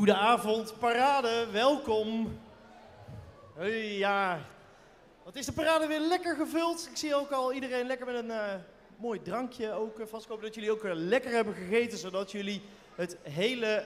Goedenavond, parade, welkom. Hey, ja, wat is de parade weer lekker gevuld. Ik zie ook al iedereen lekker met een eh, mooi drankje ook uh, vast. Dat jullie ook uh, lekker hebben gegeten, zodat jullie het hele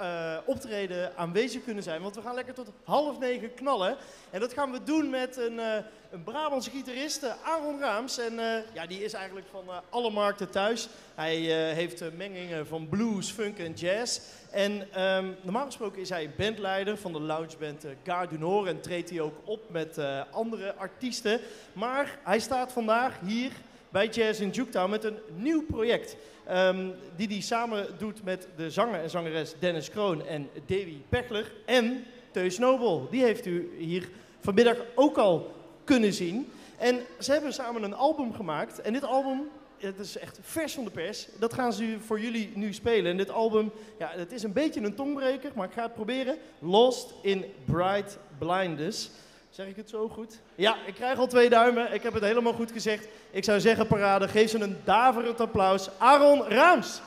uh, optreden aanwezig kunnen zijn. Want we gaan lekker tot half negen knallen. En dat gaan we doen met een, uh, een Brabantse gitarist, Aaron Raams. En ja, die is eigenlijk van alle markten thuis. Hij heeft mengingen van blues, funk en jazz. En um, normaal gesproken is hij bandleider van de loungeband uh, Gare du. En treedt hij ook op met andere artiesten. Maar hij staat vandaag hier bij Jazz in Juketown met een nieuw project. Um, die hij samen doet met de zanger en zangeres Dennis Kroon en Davy Pechler. En Teus Nobel. Die heeft u hier vanmiddag ook al kunnen zien. En ze hebben samen een album gemaakt. En dit album, het is echt vers van de pers. Dat gaan ze voor jullie nu spelen. En dit album, ja, het is een beetje een tongbreker, maar ik ga het proberen. Lost in Bright Blindness. Zeg ik het zo goed? Ja, ik krijg al twee duimen. Ik heb het helemaal goed gezegd. Ik zou zeggen, parade, geef ze een daverend applaus. Aaron Raams.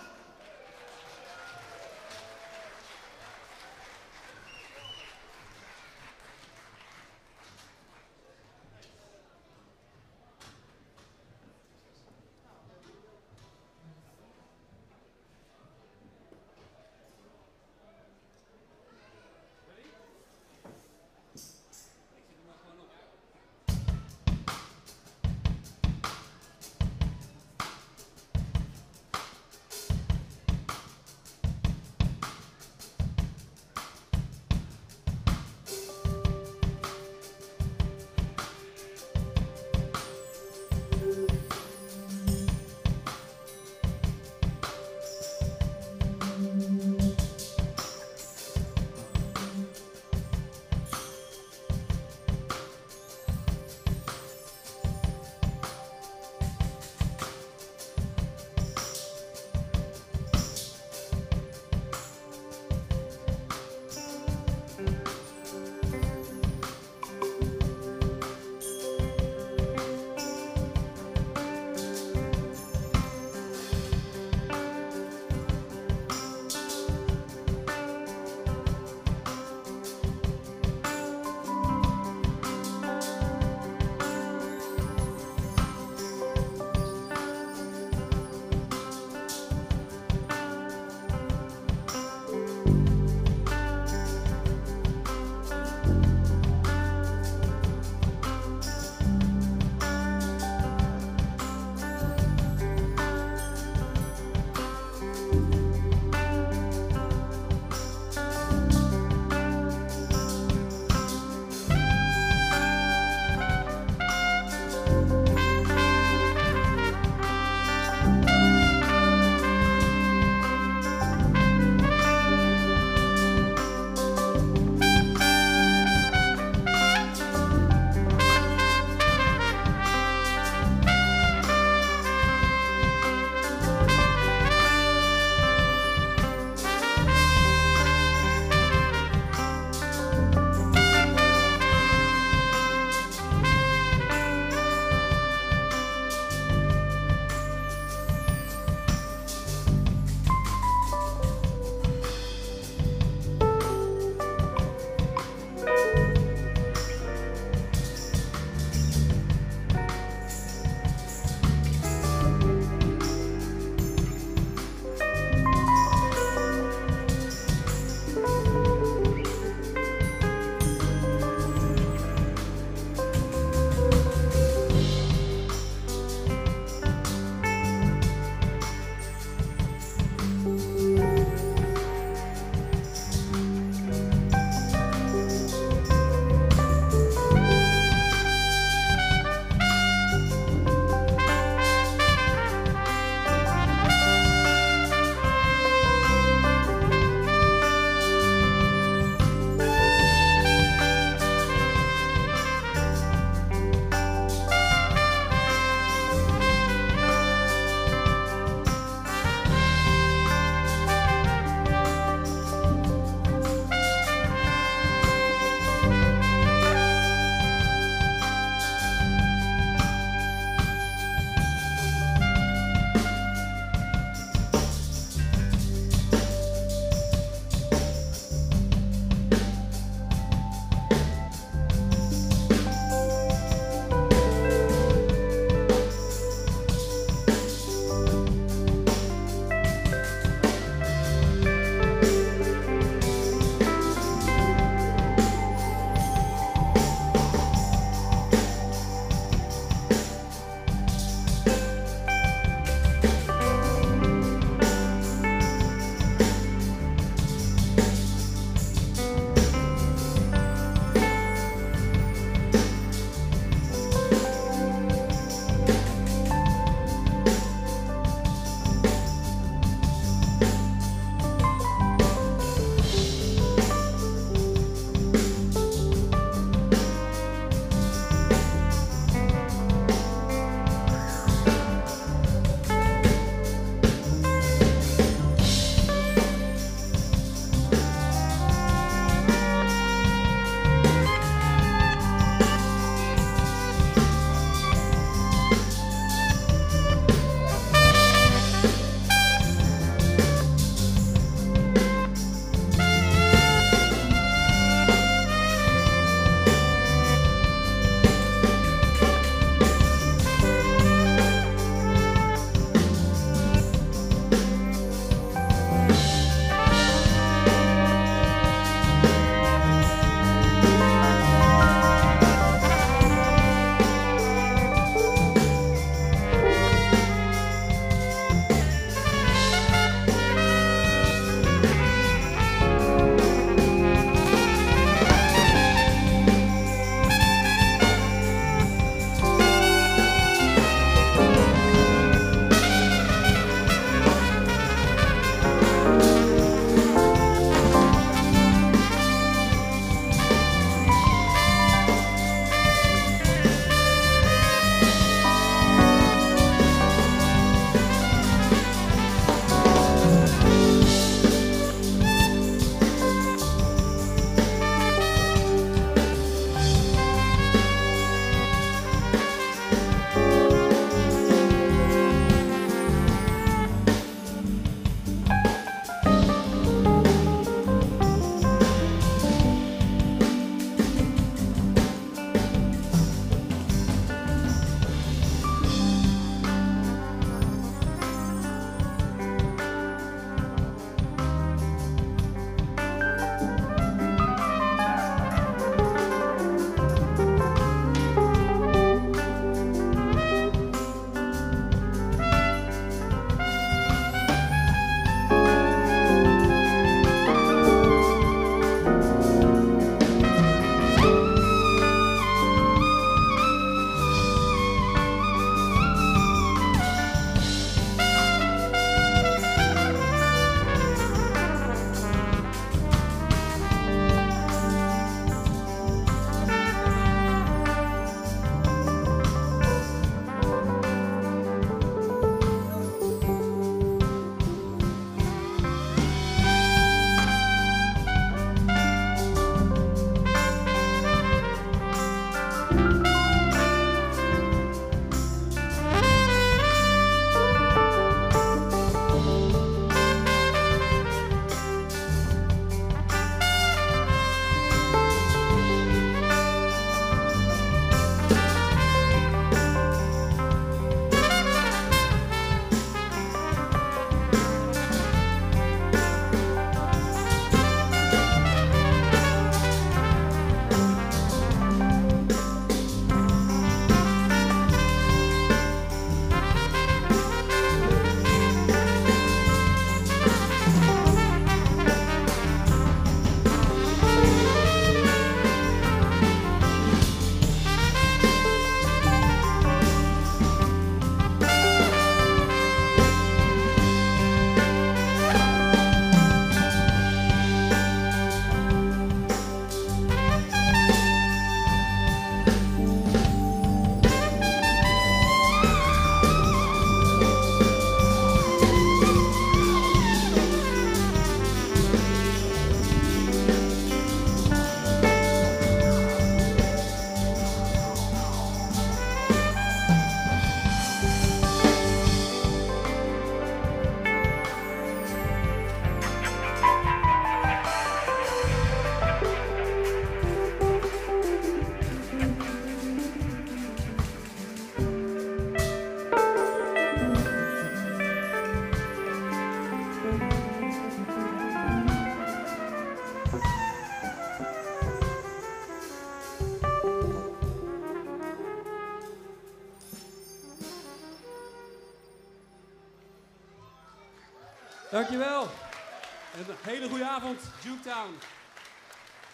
Dankjewel. Een hele goede avond, Juketown.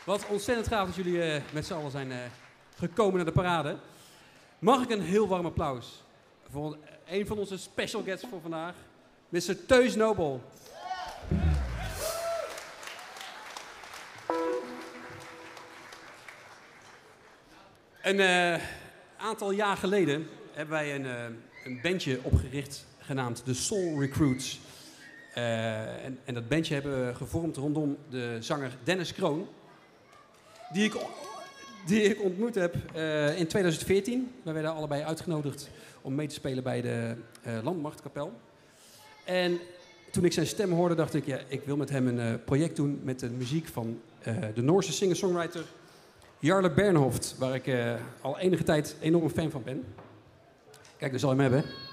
Wat ontzettend gaaf dat jullie uh, met z'n allen zijn uh, gekomen naar de parade. Mag ik een heel warm applaus voor een van onze special guests voor vandaag, Mr. Teus Nobel. Een uh, aantal jaar geleden hebben wij een, een bandje opgericht genaamd de Soul Recruits. Uh, en, en, dat bandje hebben we gevormd rondom de zanger Dennis Kroon. Die ik, die ik ontmoet heb uh, in 2014. We werden allebei uitgenodigd om mee te spelen bij de uh, Landmachtkapel. En toen ik zijn stem hoorde, dacht ik, ja, ik wil met hem een project doen met de muziek van de Noorse singer-songwriter Jarle Bernhoft, waar ik al enige tijd enorm fan van ben. Kijk, daar zal je hem hebben.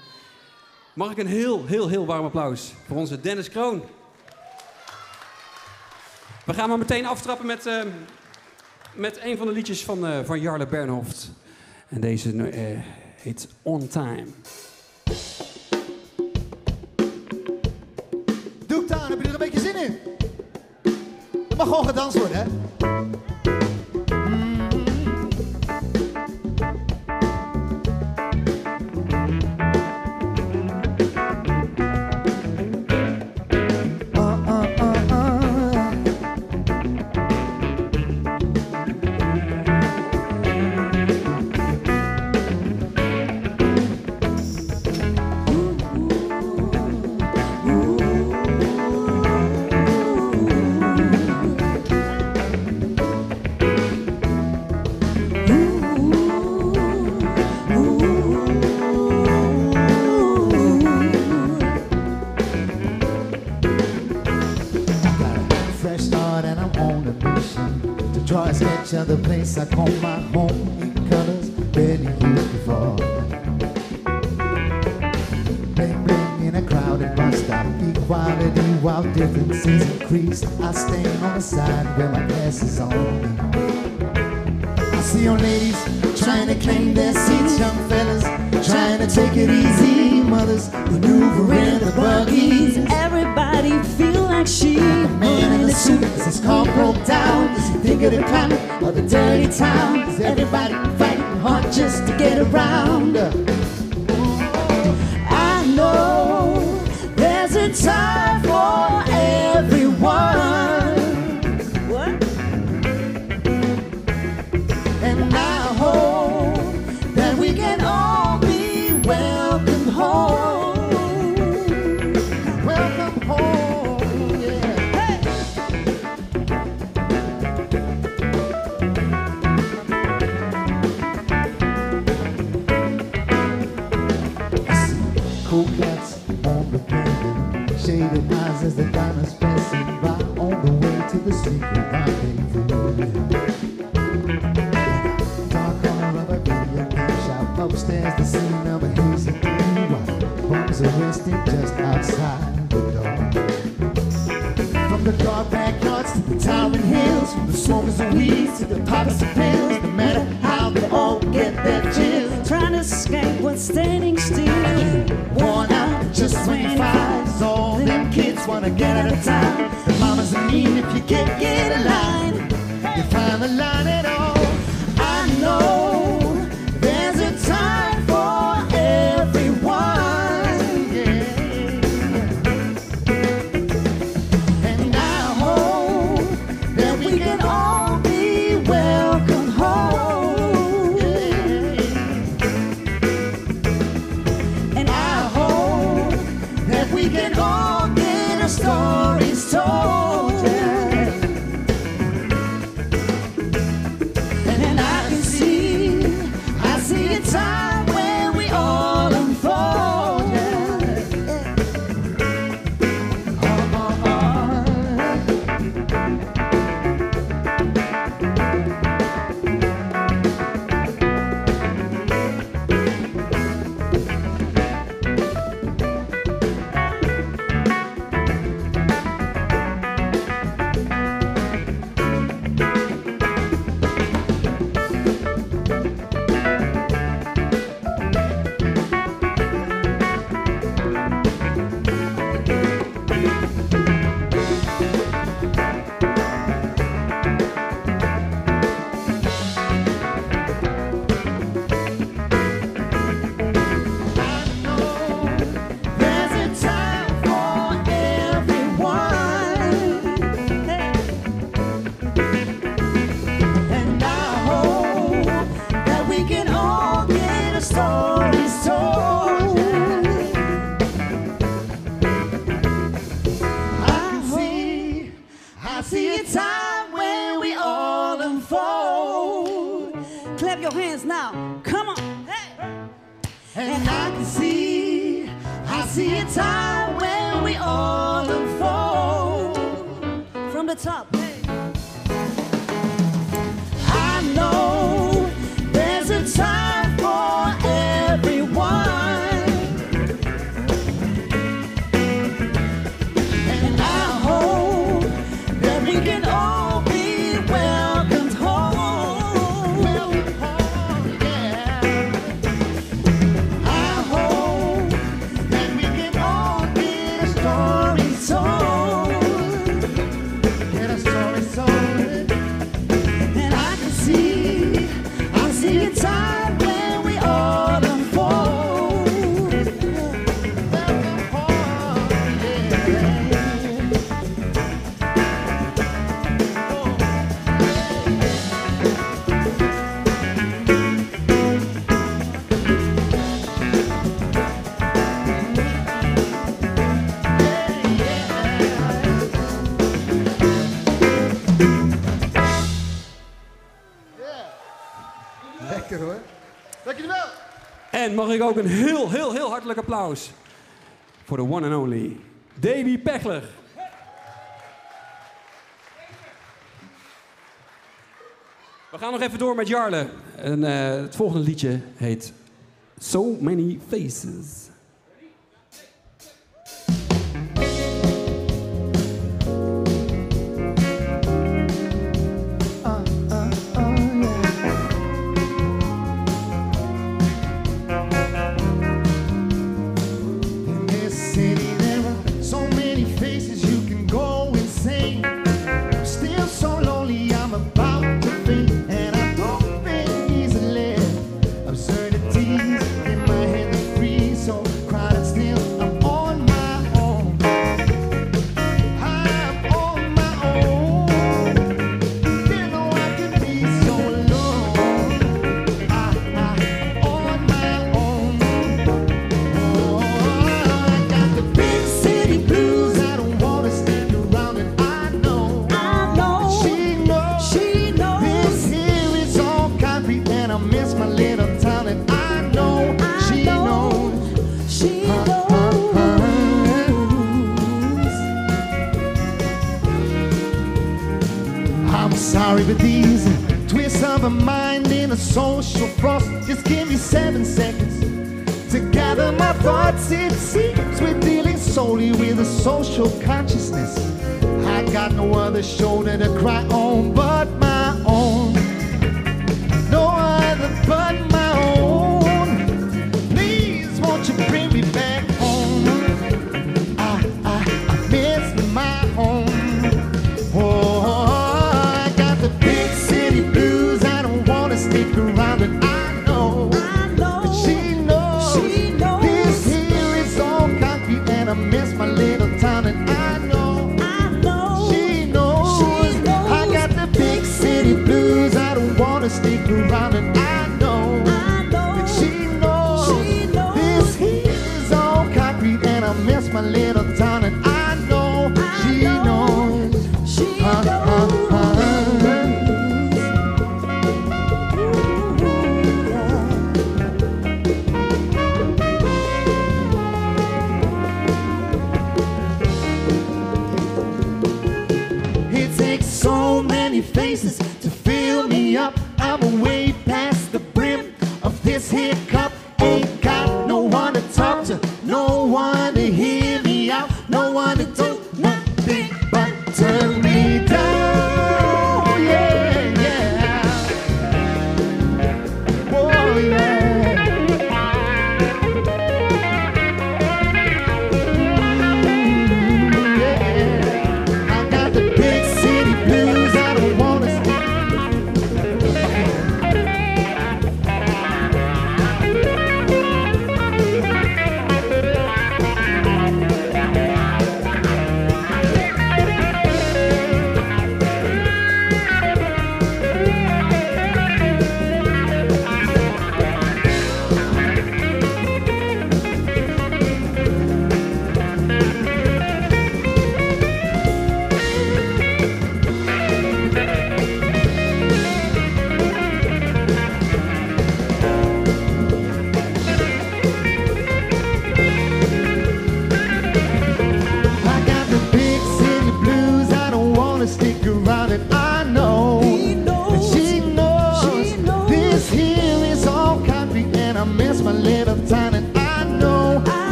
Mag ik een heel, heel, heel warm applaus voor onze Dennis Kroon. We gaan maar meteen aftrappen met, uh, met een van de liedjes van, uh, van Jarle Bernhoft. En deze uh, heet On Time. Doe het aan, heb je er een beetje zin in? Het mag gewoon gedanst worden, hè? The place I call my home in colors barely before. Bling bling in a crowded bus stop, equality while differences increase. I stand on the side where my glasses on good of the dirty time. mag ik ook een heel, heel, heel hartelijk applaus voor de one and only Davy Pechler. We gaan nog even door met Jarle. En, eh, het volgende liedje heet So Many Faces. consciousness. I got no other show.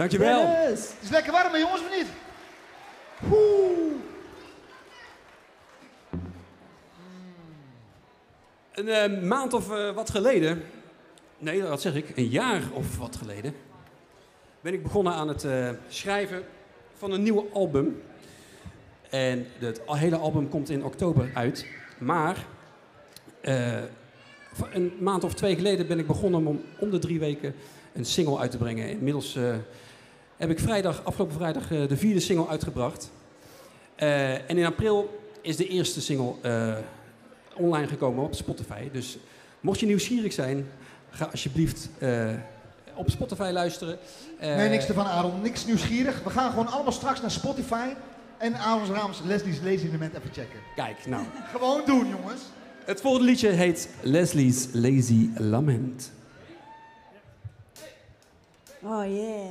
Dankjewel. Dennis. Het is lekker warm, hè, jongens, of niet? Oeh. Een eh, maand of eh, wat geleden, nee, wat zeg ik, een jaar of wat geleden, ben ik begonnen aan het eh, schrijven van een nieuwe album. En het hele album komt in oktober uit. Maar eh, een maand of twee geleden ben ik begonnen om om de drie weken een single uit te brengen. Inmiddels eh, heb ik vrijdag, afgelopen vrijdag eh, de vierde single uitgebracht. Eh, en in april is de eerste single eh, online gekomen op Spotify. Dus mocht je nieuwsgierig zijn, ga alsjeblieft eh, op Spotify luisteren. Eh, Nee, niks ervan, Aaron. Niks nieuwsgierig. We gaan gewoon allemaal straks naar Spotify. En Aaron's Rams Leslie's Lazy Element even checken. Kijk, nou. Gewoon doen, jongens. Het volgende liedje heet Leslie's Lazy Lament. Oh yeah.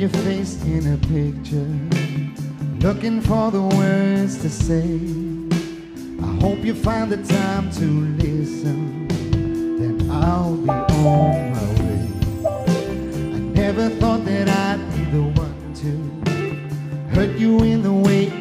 Your face in a picture, looking for the words to say. I hope you find the time to listen, then I'll be on my way. I never thought that I'd be the one to hurt you in the way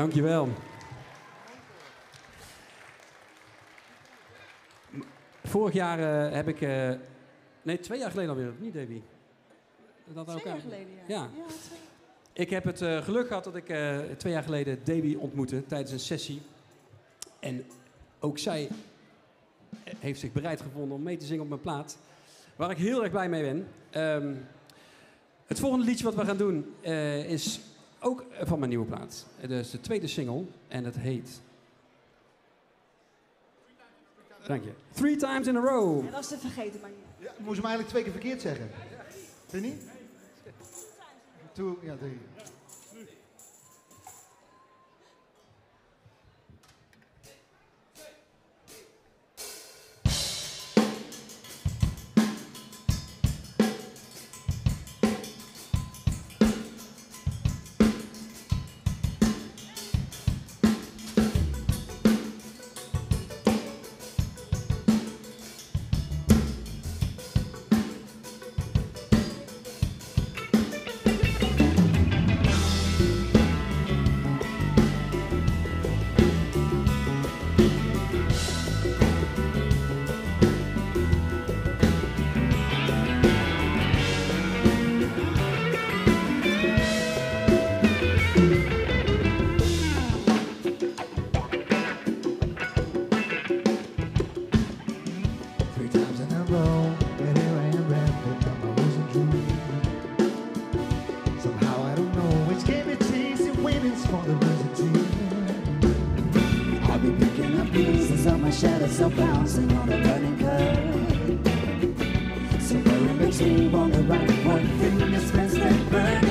Dankjewel. Vorig jaar eh, heb ik... Eh, nee, twee jaar geleden alweer, niet Davy? Dat twee jaar geleden, ja. ja. ik heb het eh, geluk gehad dat ik twee jaar geleden Davy ontmoette tijdens een sessie. En ook zij heeft zich bereid gevonden om mee te zingen op mijn plaat. Waar ik heel erg blij mee ben. Ehm, het volgende liedje wat we gaan doen is ook eh, van mijn nieuwe plaat. Eh, dus de tweede single. En het heet... Dank je. Three times in a row. Dat was te vergeten, maar... Ja, moest hem eigenlijk twee keer verkeerd zeggen. Vind je niet? Two, ja, drie. my shadow self bouncing on the burning curb. So burn between on the right one, thing that burning.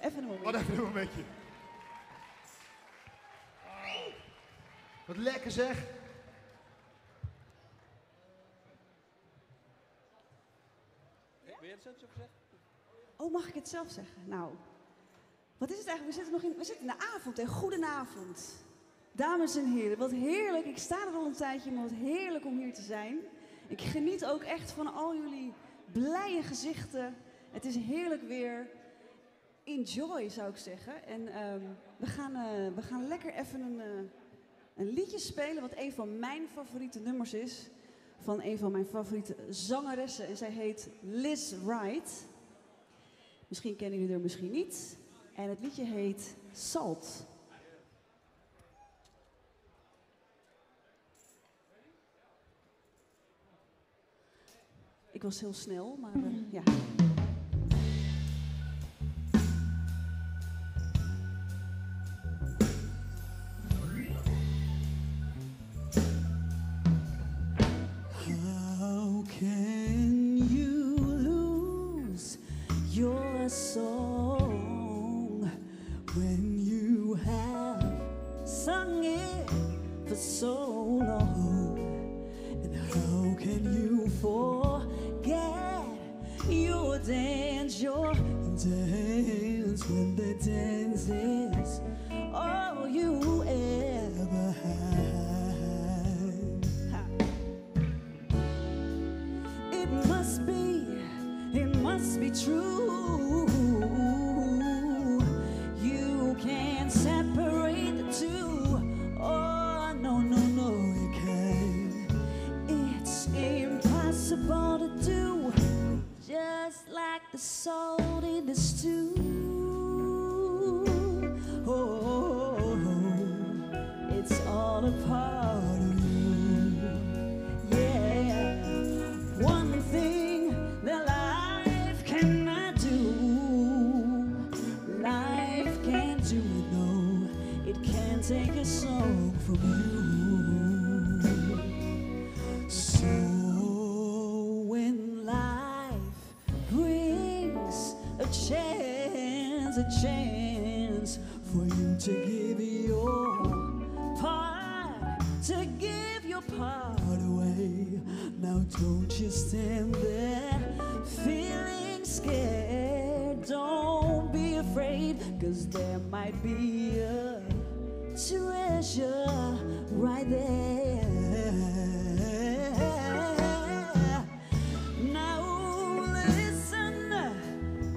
Even een momentje. Wat momentje. even een momentje. Wat lekker zeg. Oh, mag ik het zelf zeggen? Nou, wat is het eigenlijk? We zitten nog in, we zitten in de avond, hè? Goedenavond. Dames en heren, wat heerlijk. Ik sta er al een tijdje, maar wat heerlijk om hier te zijn. Ik geniet ook echt van al jullie blije gezichten. Het is heerlijk weer. Enjoy, zou ik zeggen. En ehm, we, gaan, eh, we gaan lekker even een, eh, een liedje spelen, wat een van mijn favoriete nummers is. Van een van mijn favoriete zangeressen. En zij heet Liz Wright. Misschien kennen jullie haar, misschien niet. En het liedje heet Salt. Ik was heel snel, maar eh, ja. Can you lose your song when you have sung it for so long? And how can you forget your dance, your dance when the dance is true. You can't separate the two. Oh, no, no, no, you can't. It's impossible to do. Just like the salt in the stew. Away. Now don't you stand there feeling scared. Don't be afraid, cause there might be a treasure right there. Now listen,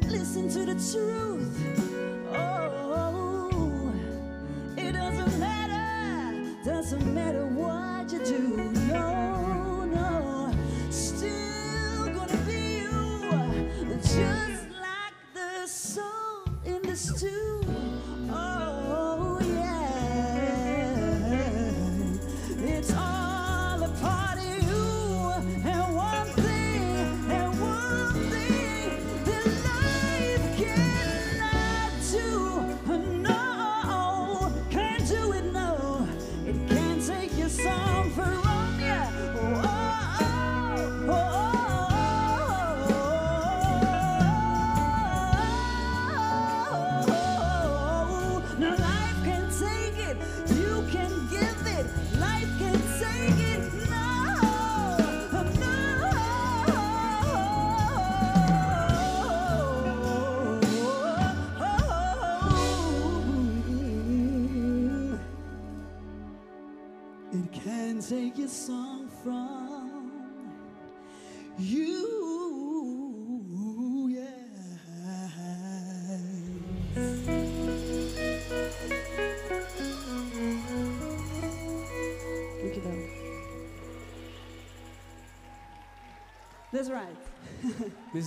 listen to the truth. Oh, it doesn't matter, doesn't matter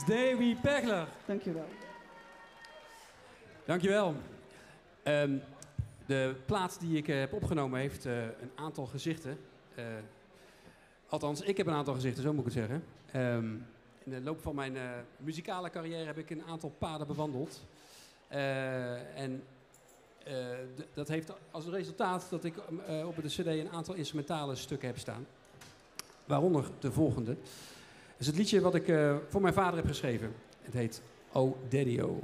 Davy Pegler. Dankjewel. Dankjewel. Ehm de plaat die ik eh, heb opgenomen heeft eh, een aantal gezichten. Eh, althans, ik heb een aantal gezichten, zo moet ik het zeggen. Ehm, in de loop van mijn muzikale carrière heb ik een aantal paden bewandeld. En dat heeft als resultaat dat ik op de cd een aantal instrumentale stukken heb staan. Waaronder de volgende. Is het liedje wat ik eh, voor mijn vader heb geschreven. Het heet Oh Daddy-O.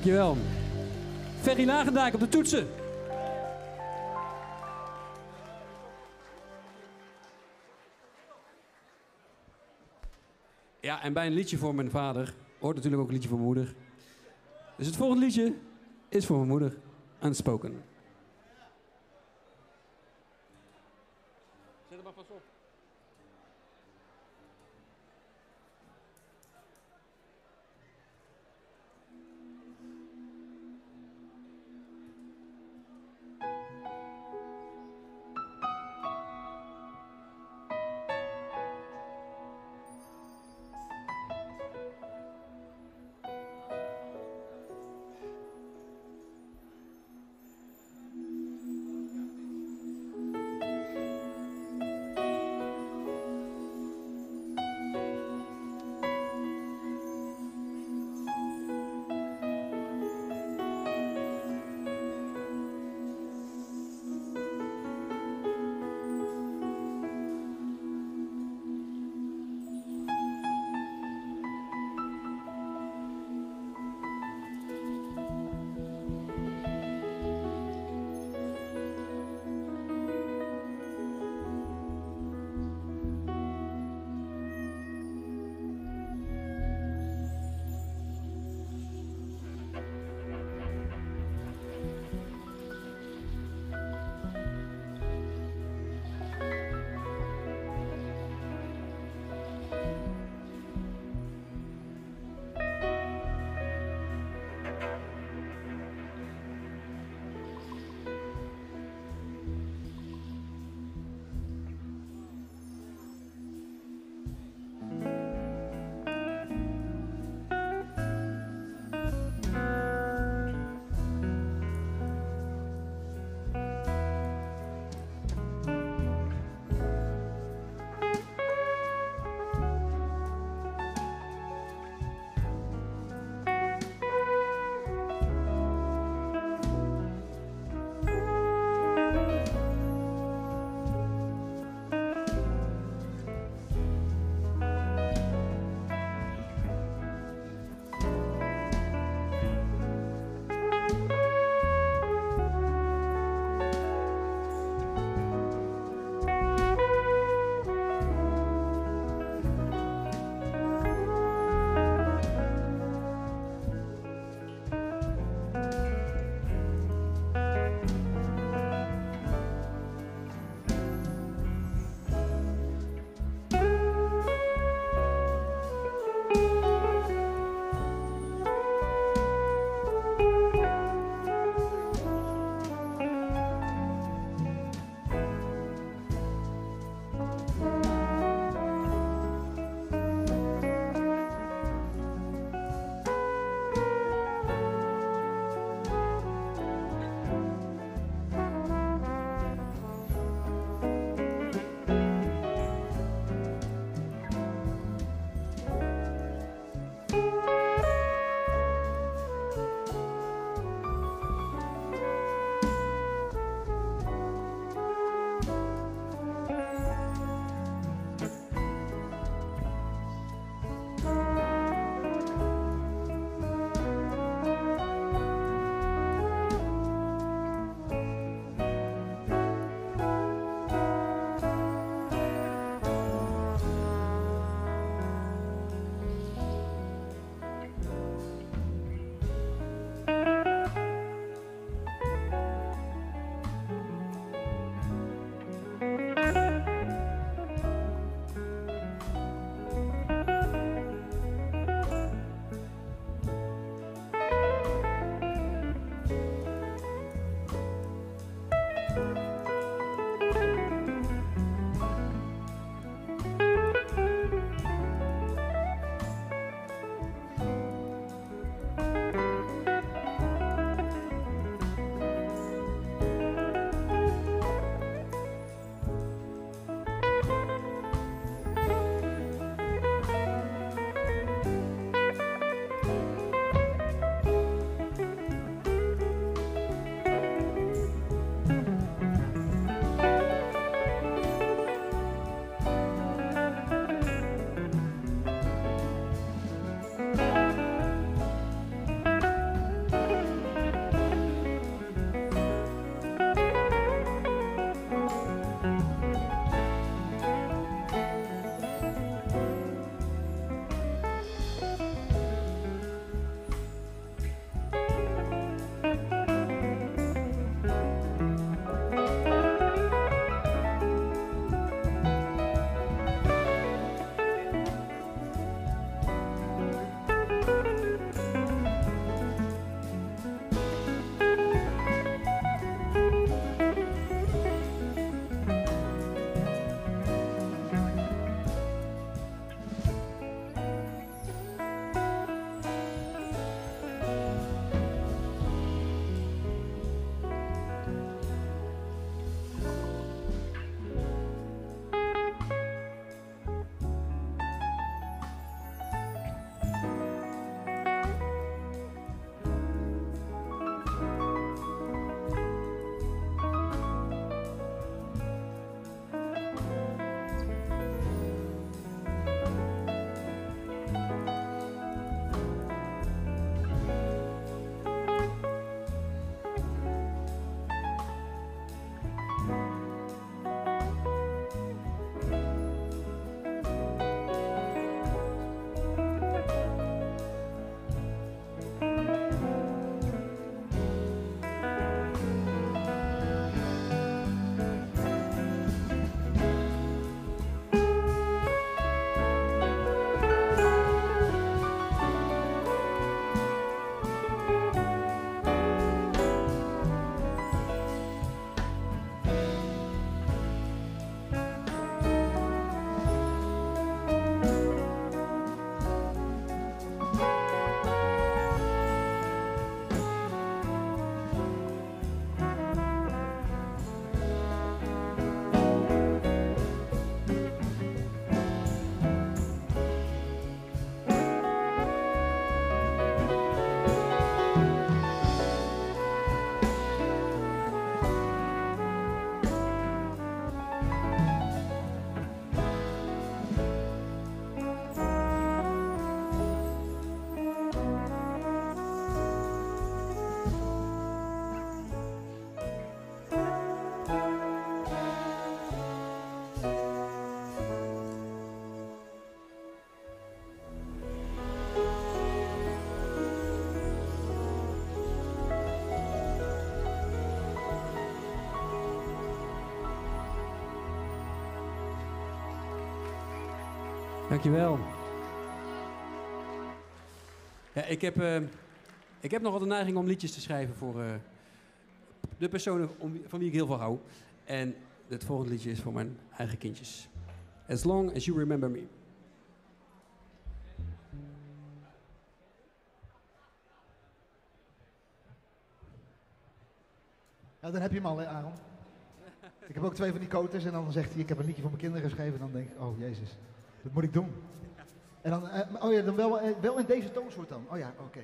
Dankjewel. Ferry Lagendijk op de toetsen. Ja, en bij een liedje voor mijn vader hoort natuurlijk ook een liedje voor mijn moeder. Dus het volgende liedje is voor mijn moeder. Unspoken. Dankjewel. Ja, ik, heb, eh, ik heb nogal de neiging om liedjes te schrijven voor eh, de personen om, van wie ik heel veel hou. En het volgende liedje is voor mijn eigen kindjes. As long as you remember me. Ja, dan heb je hem al, hè, Aaron. Ik heb ook twee van die koters en dan zegt hij, ik heb een liedje voor mijn kinderen geschreven. En dan denk ik, oh jezus, wat moet ik doen? En dan, eh, oh ja, dan wel, eh, wel in deze toonsoort dan. Oh ja, oké.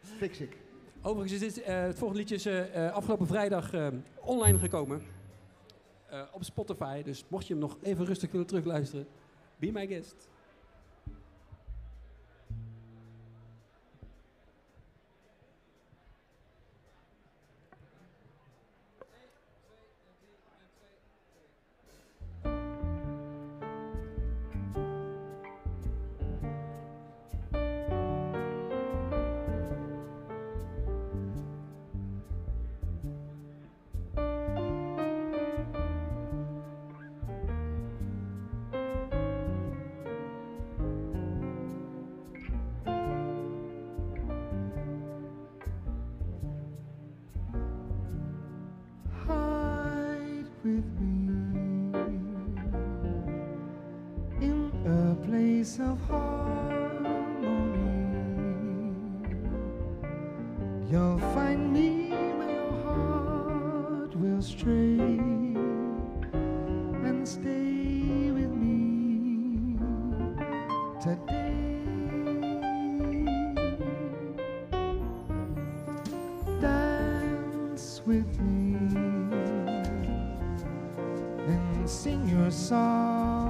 Fix ik. Overigens is dit, eh, het volgende liedje is afgelopen vrijdag eh, online gekomen. Eh, op Spotify. Dus mocht je hem nog even rustig willen terugluisteren, be my guest. With me and sing your song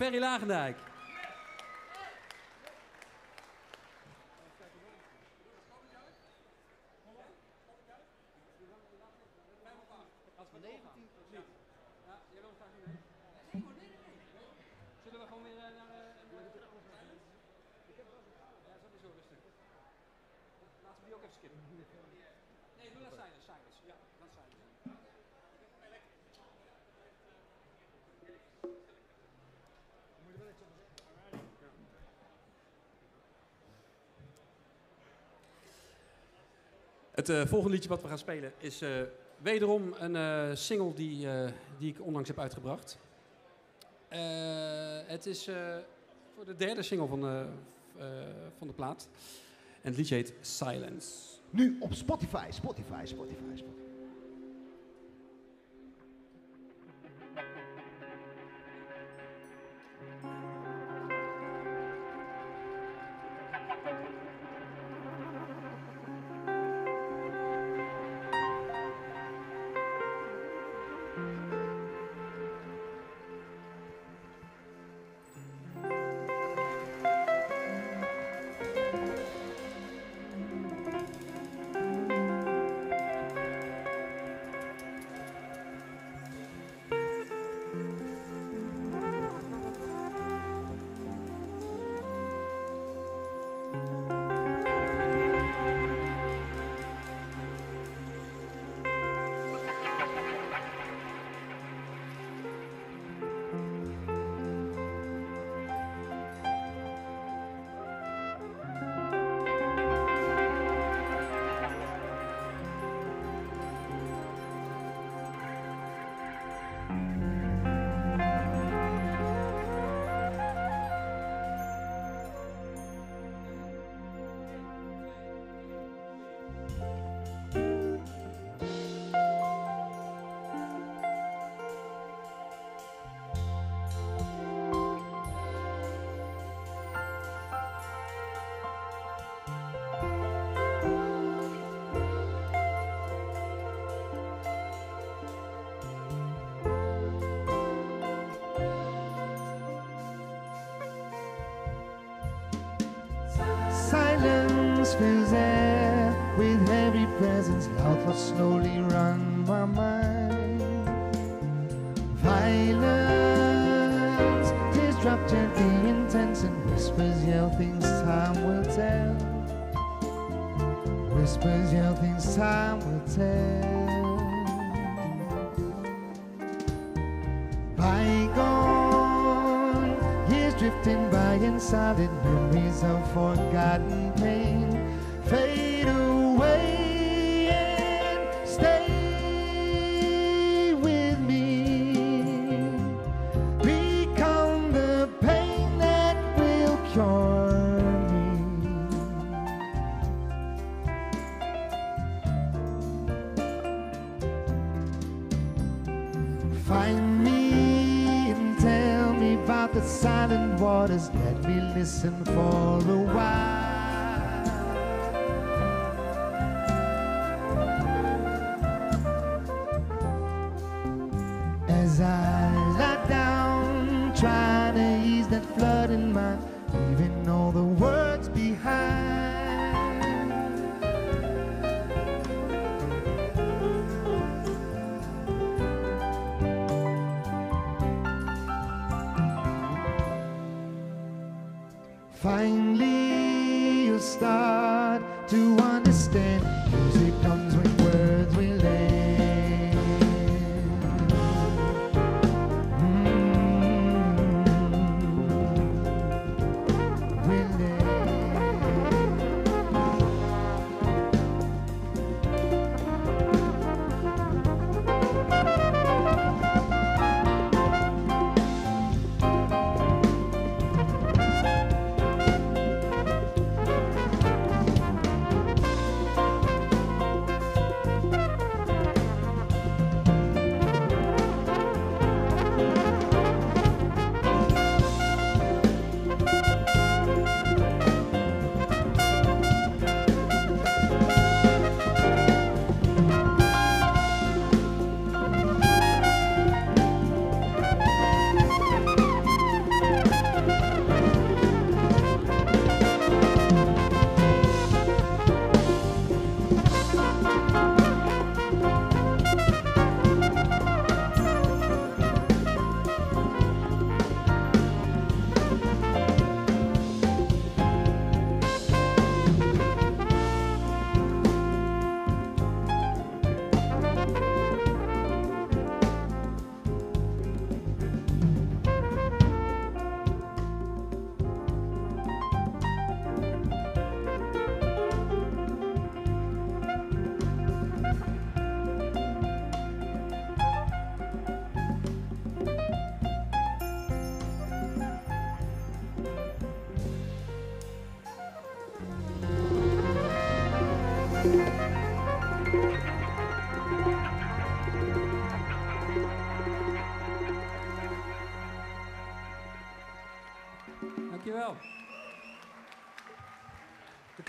Ferry Lagendijk. Het eh, volgende liedje wat we gaan spelen is eh, wederom een eh, single die, die ik onlangs heb uitgebracht. het is voor de derde single van, de, van de plaat. En het liedje heet Silence. Nu op Spotify, Spotify, Spotify, Spotify. snow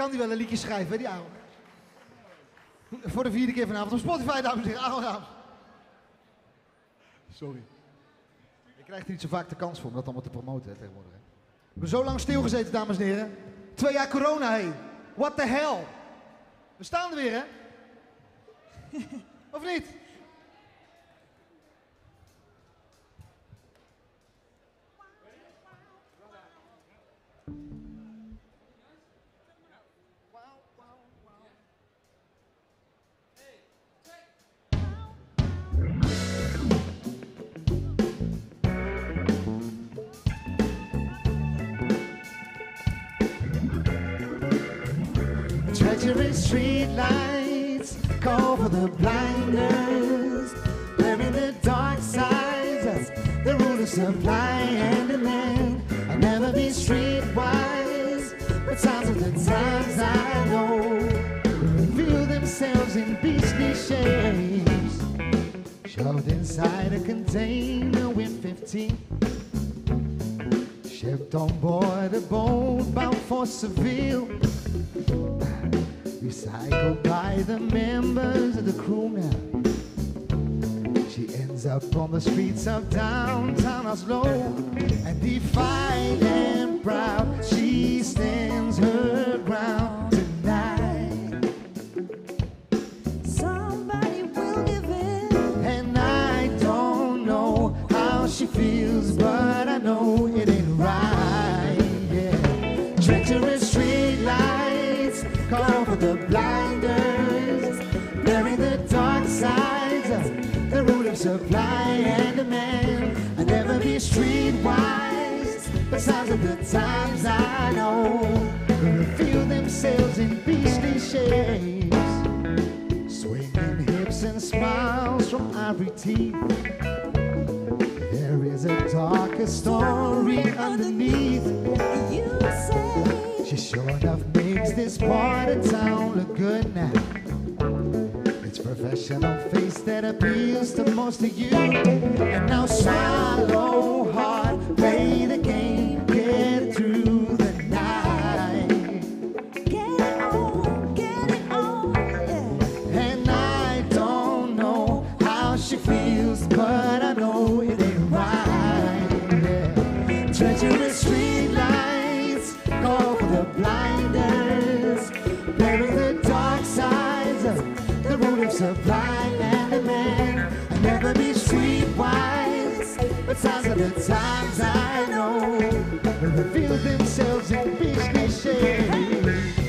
kan hij wel een liedje schrijven, hè, die Aaron. Voor de vierde keer vanavond op Spotify, dames en heren. Sorry. Ik krijg er niet zo vaak de kans voor om dat allemaal te promoten hè, tegenwoordig. Hè. We hebben zo lang stilgezeten, dames en heren. Twee jaar corona heen. What the hell? We staan er weer, hè? of niet? Treacherous street lights call for the blinders. In the dark sides, that's the rule of supply and demand. I'll never be streetwise, but signs of the times I know reveal themselves in beastly shapes. Shoved inside a container with 15 Shipped on board a boat bound for Seville. Recycled by the members of the crew now. She ends up on the streets of downtown Oslo. And defiant and proud, she stands her ground supply and demand. I never be streetwise, but signs of the times I know reveal themselves in beastly shapes. Swinging hips and smiles from ivory teeth. There is a darker story underneath. You say She sure enough makes this part of town look good now. Professional face that appeals to most of you. And now swallow hard, play times I know reveal themselves in beastly shades.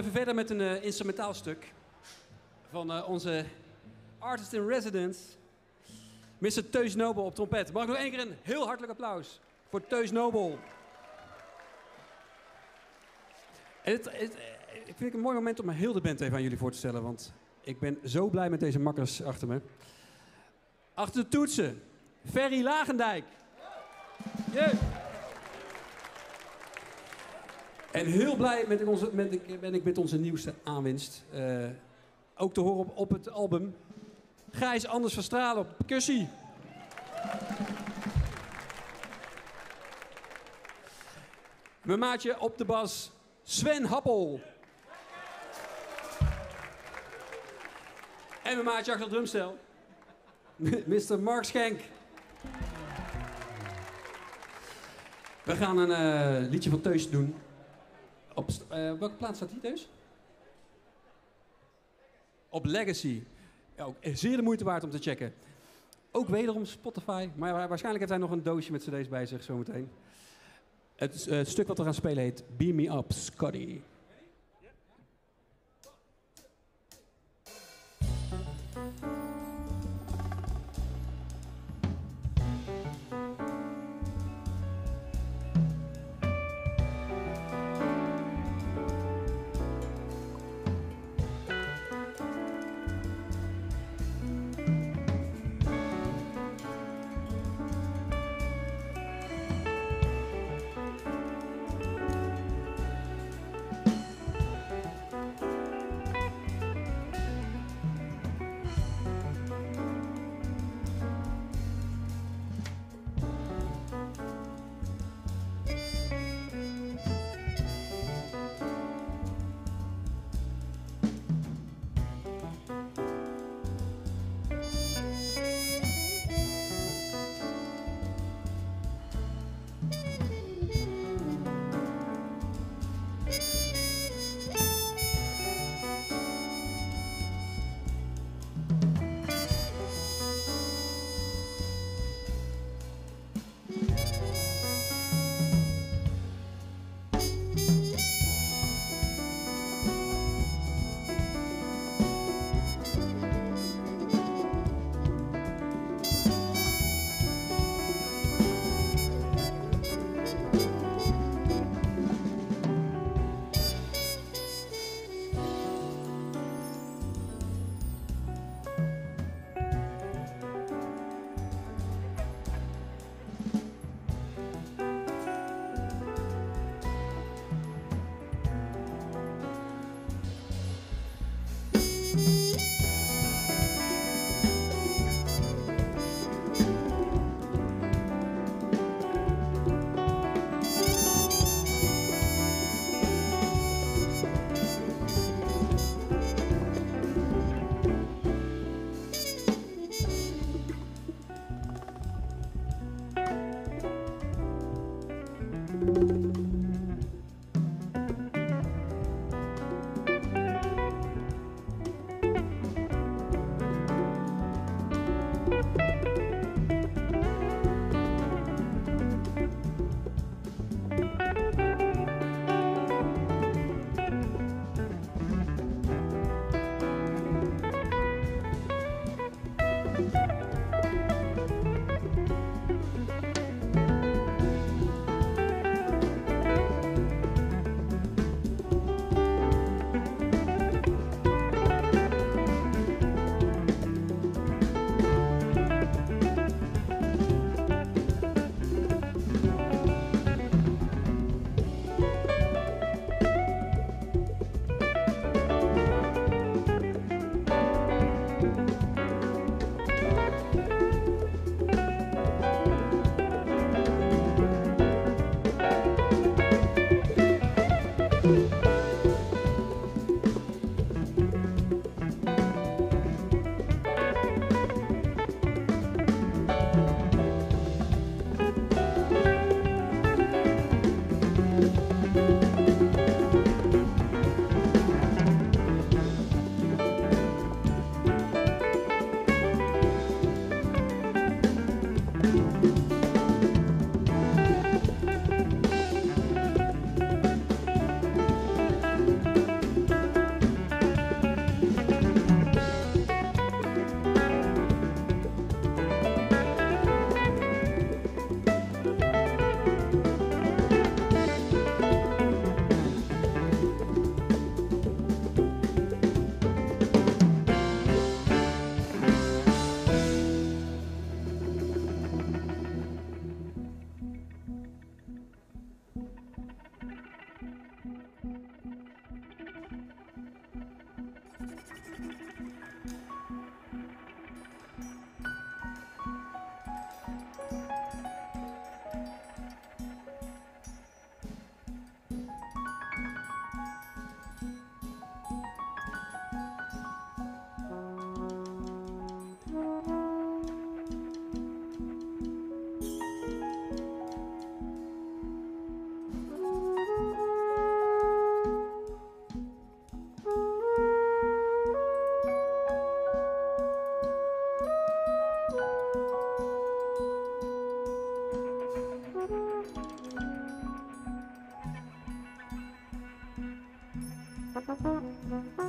Even verder met een eh, instrumentaal stuk van eh, onze artist in residence, Mr. Teus Nobel op trompet. Mag ik nog één keer een heel hartelijk applaus voor Teus Nobel. En het, eh, ik vind het een mooi moment om heel de band even aan jullie voor te stellen, want ik ben zo blij met deze makkers achter me. Achter de toetsen, Ferry Lagendijk. Yeah. En heel blij met onze, met, ben ik met onze nieuwste aanwinst. Eh, ook te horen op, op het album. Gijs Anders van Stralen op percussie. Mijn maatje op de bas, Sven Happel. En mijn maatje achter het drumstel, Mr. Mark Schenk. We gaan een eh, liedje van Teus doen. Op, eh, welke plaats staat die Teus? Op Legacy. Ja, ook zeer de moeite waard om te checken. Ook wederom Spotify. Maar wa- waarschijnlijk heeft hij nog een doosje met cd's bij zich zometeen. Het, eh, het stuk wat we gaan spelen heet Beam Me Up, Scotty.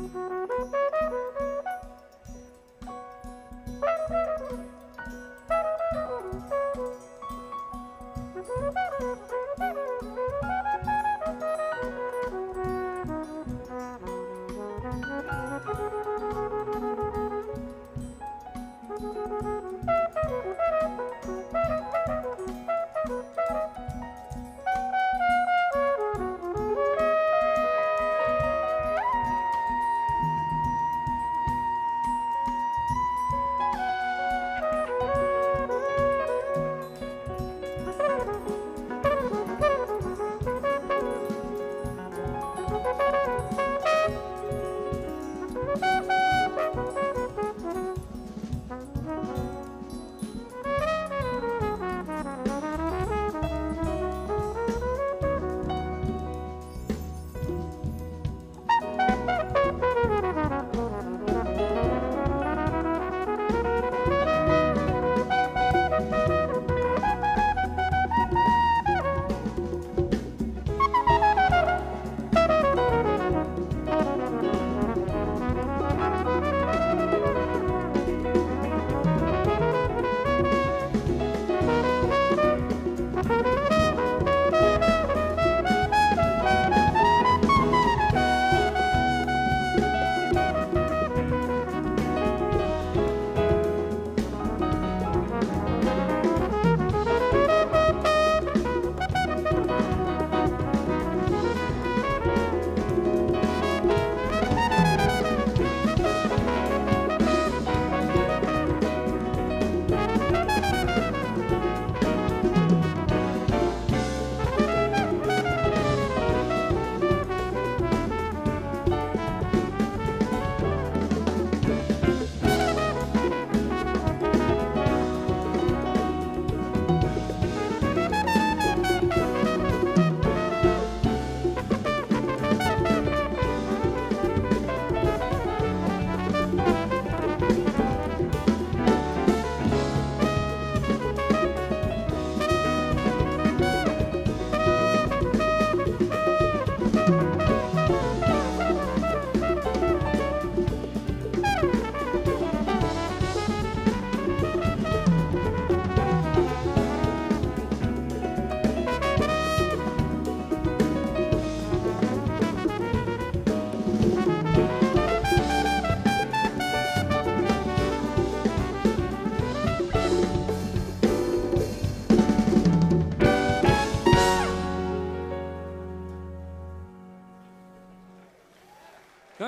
mhm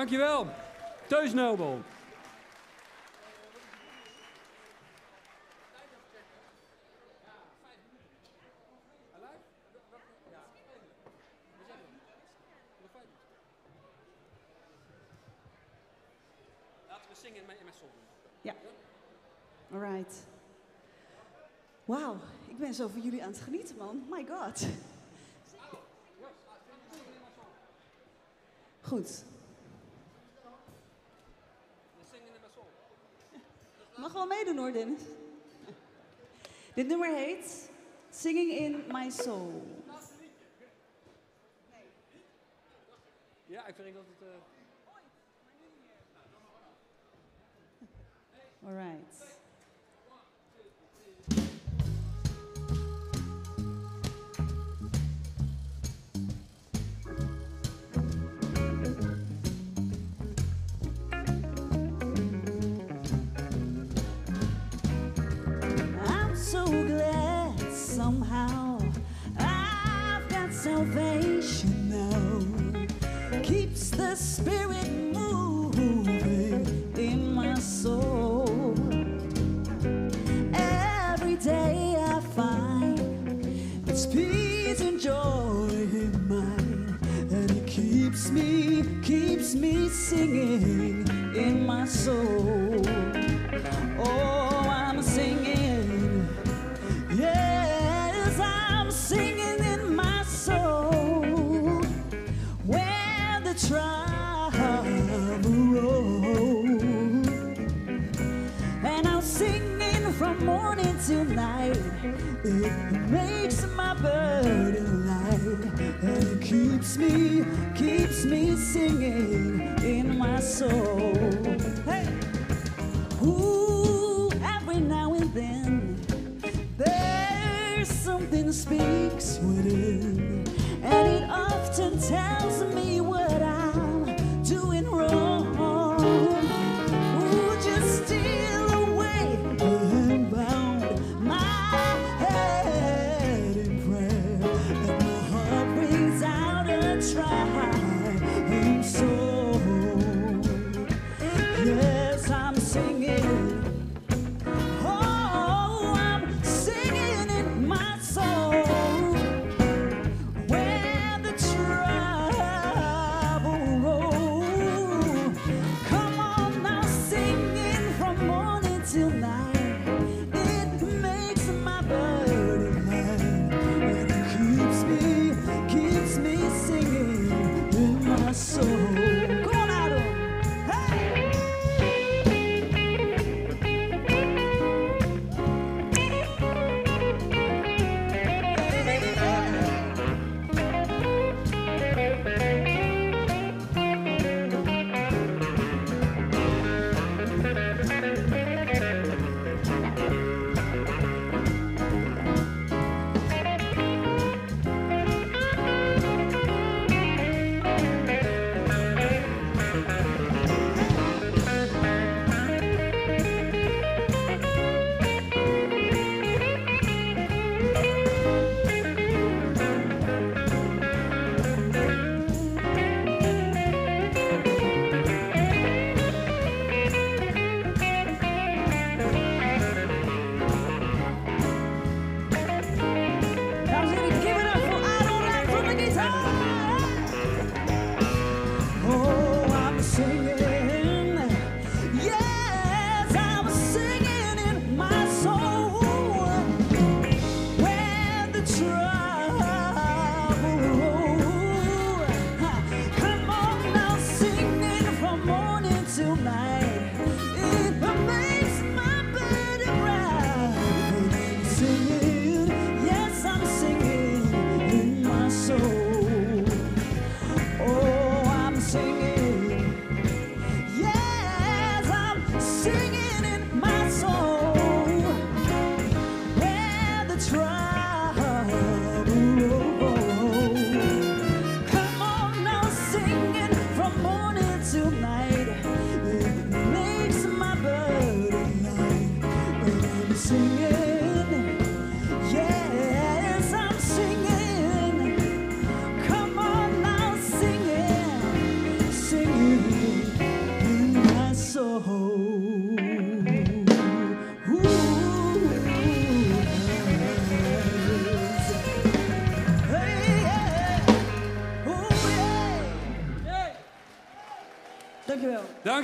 Dankjewel. Teus Nobel. Laten we zingen in mijn, in mijn song. Ja. Alright. Wauw, ik ben zo voor jullie aan het genieten, man. My god. Goed. Wel meedoen hoor, Dennis. Dit nummer heet Singing in My Soul. Ja, ik vind dat het... eh, Alright.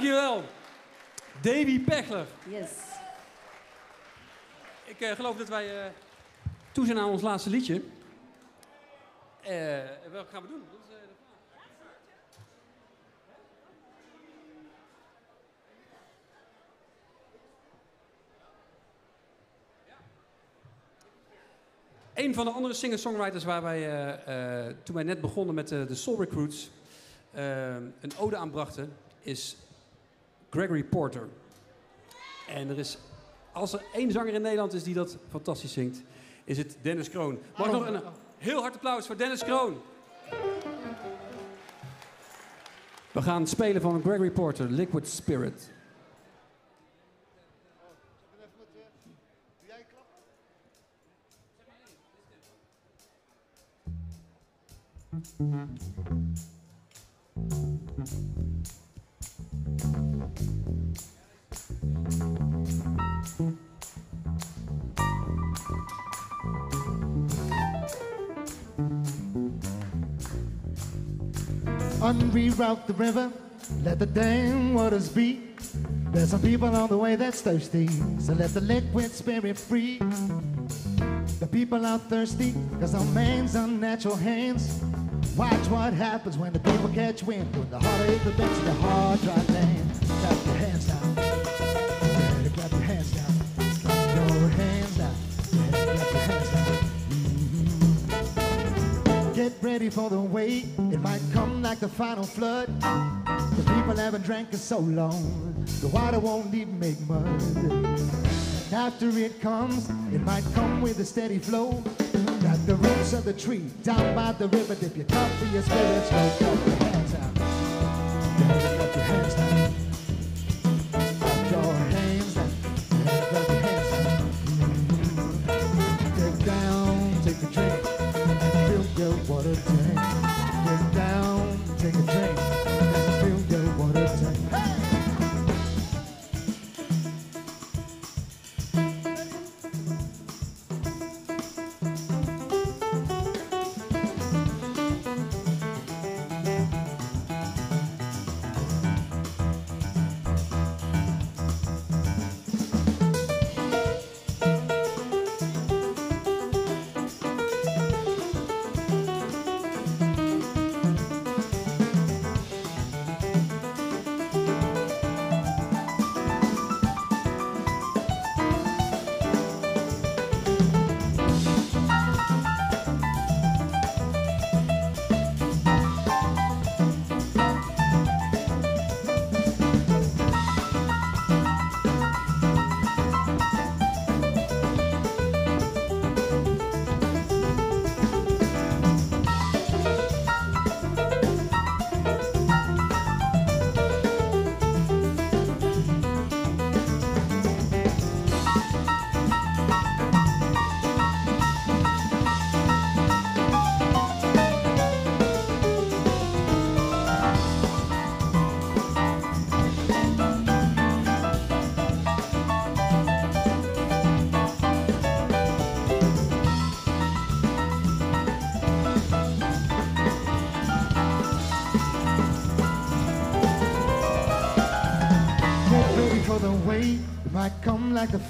Dankjewel. Davy Pechler. Yes. Ik eh, geloof dat wij eh, toe zijn aan ons laatste liedje. Eh, welke gaan we doen? Een van de andere singer-songwriters waar wij, toen wij net begonnen met de Soul Recruits, een ode aanbrachten, is Gregory Porter. En er is, als er één zanger in Nederland is die dat fantastisch zingt, is het Dennis Kroon. Mag nog een heel hard applaus voor Dennis Kroon. We gaan spelen van Gregory Porter, Liquid Spirit. Unreroute the river, let the damn waters be. There's some people on the way that's thirsty, so let the liquid spirit free. The people are thirsty, cause our man's unnatural hands. Watch what happens when the people catch wind. When the heart is the hard, dry land. Clap your hands down. Yeah, clap your hands down. Clap your hands down. Yeah, clap your hands down. Mhm. Get ready for the wait. It might come like the final flood. The people haven't drank it so long, the water won't even make mud. After it comes, it might come with a steady flow. At the roots of the tree, down by the river, dip your cup for your spirits, clap your hands out. Clap your hands out.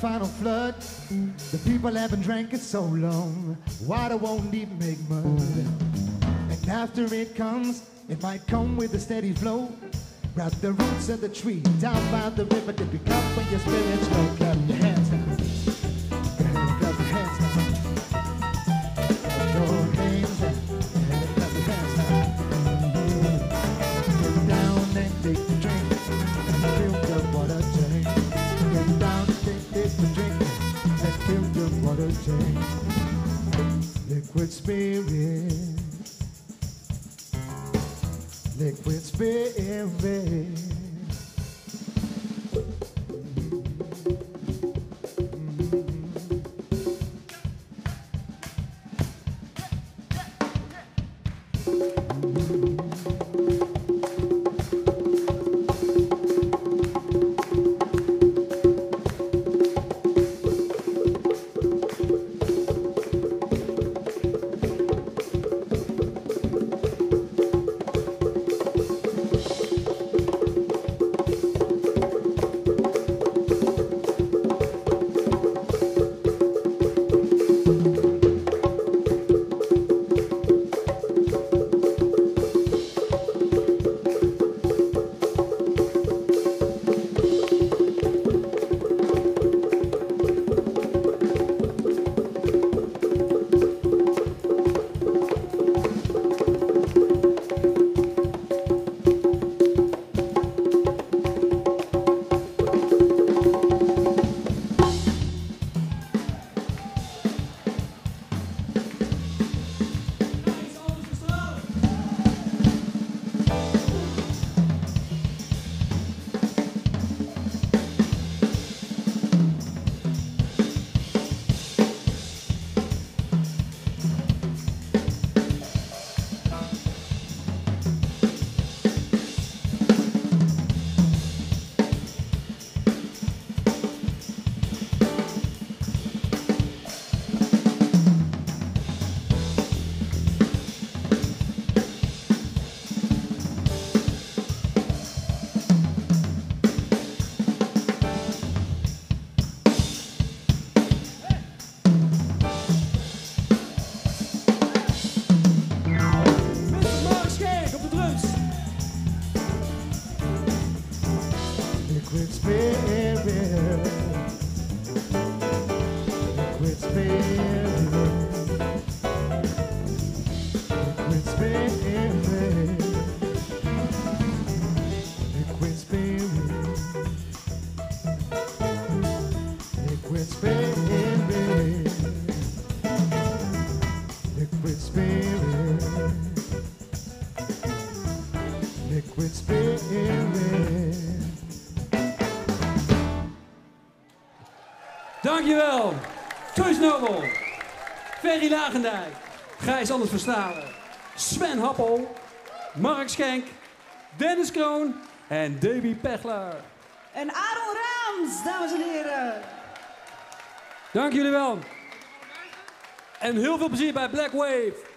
Final flood. The people haven't drank it so long. Water won't even make mud. And after it comes, it might come with a steady flow. Grab the roots of the tree, down by the river, dip your cup when your spirits low. Clap your hands Ferry Lagendijk. Gijs Anders Verstalen. Sven Happel. Mark Schenk. Dennis Kroon. En Davy Pechler. En Aaron Raams, dames en heren. Dank jullie wel. En heel veel plezier bij Black Wave.